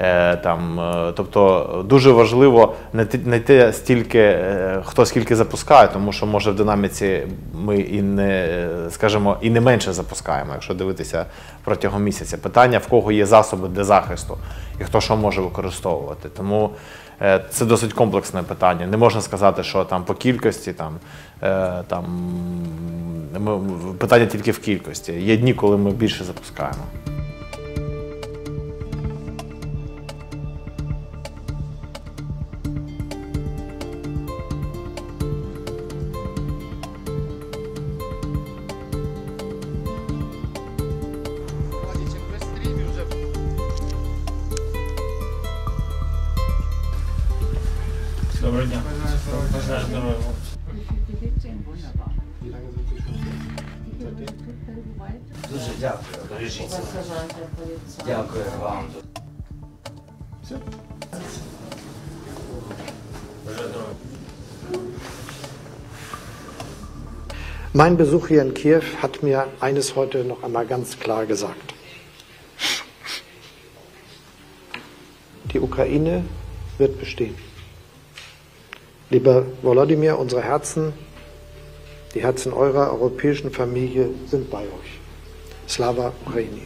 Е, Там, е, тобто дуже важливо не те, стільки, е, хто скільки запускає, тому що може в динаміці ми і не скажімо, і не менше запускаємо, якщо дивитися протягом місяця. Питання в кого є засоби для захисту і хто що може використовувати. Тому це досить комплексне питання. Не можна сказати, що там по кількості там, там питання тільки в кількості. Є дні, коли ми більше запускаємо. Дуже дякую. Бережіть себе. Дякую вам. Бажаю здоров'я. Mein Besuch hier in Kiew hat mir eines heute noch einmal ganz klar gesagt. Die Ukraine wird bestehen. Lieber Volodymyr, unsere Herzen, die Herzen eurer europäischen Familie sind bei euch. Slava Ukraini.